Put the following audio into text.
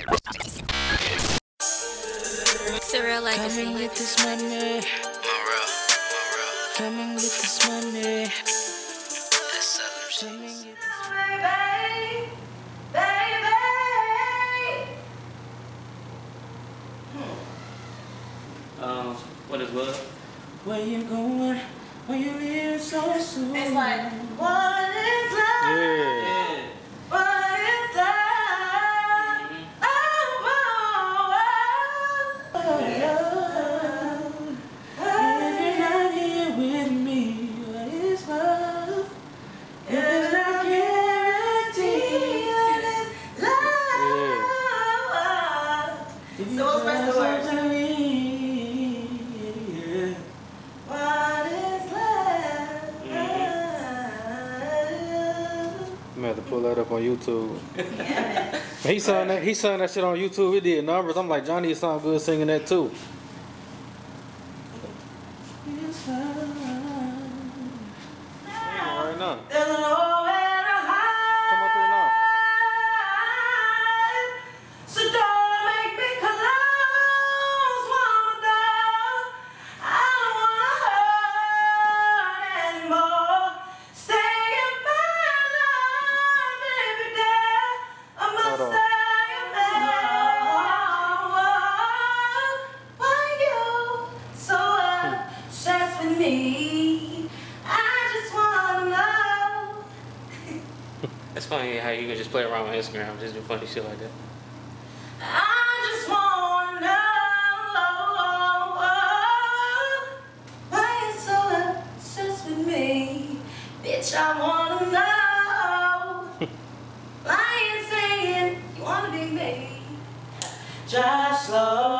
It's a real Come and get this money. Come and get this money. Come and get this Um, what is love? Where you going? Where you leaving so soon? It's like, what is love? Yeah. Yeah. So what's of the leave, yeah. What is love? I'm gonna have to pull that up on YouTube. Yeah. He sung that. He sung that shit on YouTube. He did numbers. I'm like Jhonni sound good singing that too. Right now. Me? I just wanna know. That's funny how you can just play around on Instagram, just do funny shit like that. I just wanna know why you're so obsessed with me, bitch. I wanna know why you saying you wanna be me. Drive slow,